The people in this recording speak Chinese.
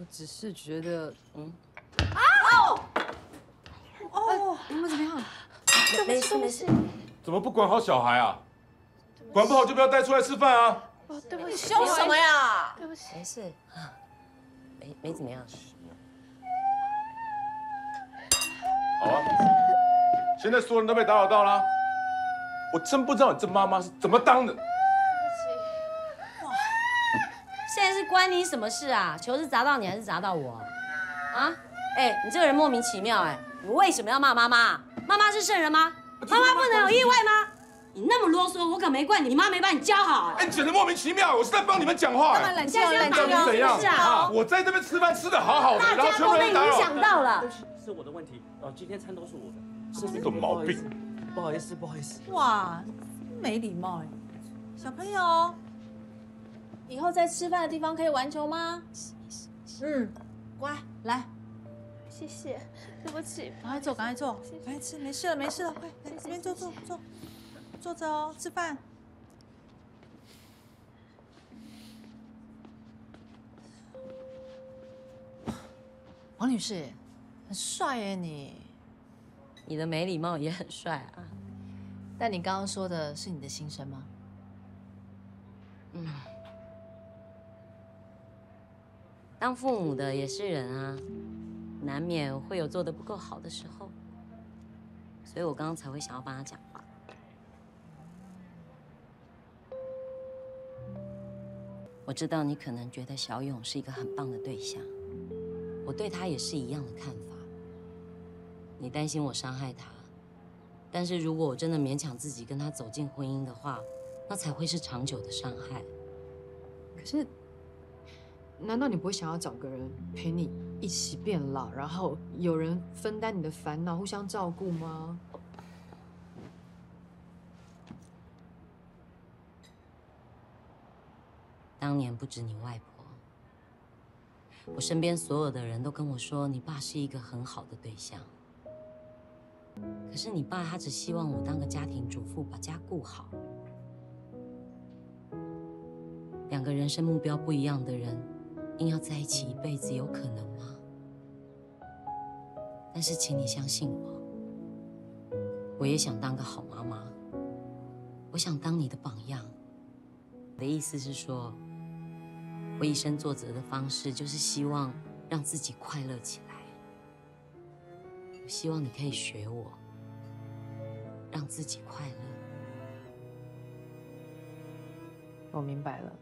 我只是觉得，嗯，啊哦，你们怎么样？没事没事，怎么不管好小孩啊？管不好就不要带出来吃饭啊！哦，对不起，凶什么呀？对不起，没事，没没怎么样。好啊，现在所有人都被打扰到了，我真不知道你这妈妈是怎么当的。现在是关你什么事啊？球是砸到你还是砸到我？啊？哎，你这个人莫名其妙哎！你为什么要骂妈妈？妈妈是圣人吗？妈妈不能有意外吗？你那么啰嗦，我可没怪你，你妈没把你教好。哎，你简直莫名其妙！我是在帮你们讲话。干嘛冷静哦，冷静。怎样是啊我在这边吃饭吃的好好的，大然后全部家都被影人打扰。响到了对。不起，是我的问题。哦，今天餐都是我的，是这个毛病。不好意思，不好意思。哇，没礼貌哎！小朋友，以后在吃饭的地方可以玩球吗？嗯，乖，来，谢谢，对不起，赶快坐，赶快坐，赶快吃，没事了，没事了，快来这边坐坐坐，坐着哦，吃饭。王女士，很帅耶你。你的没礼貌也很帅啊。但你刚刚说的是你的心声吗？当父母的也是人啊，难免会有做的不够好的时候，所以我刚刚才会想要帮他讲话。我知道你可能觉得小勇是一个很棒的对象，我对他也是一样的看法。你担心我伤害他，但是如果我真的勉强自己跟他走进婚姻的话，那才会是长久的伤害。可是，难道你不会想要找个人陪你一起变老，然后有人分担你的烦恼，互相照顾吗？当年不止你外婆，我身边所有的人都跟我说，你爸是一个很好的对象。可是你爸他只希望我当个家庭主妇，把家顾好。两个人生目标不一样的人，硬要在一起一辈子，有可能吗？但是请你相信我，我也想当个好妈妈，我想当你的榜样。我的意思是说，我以身作则的方式，就是希望让自己快乐起来。我希望你可以学我，让自己快乐。我明白了。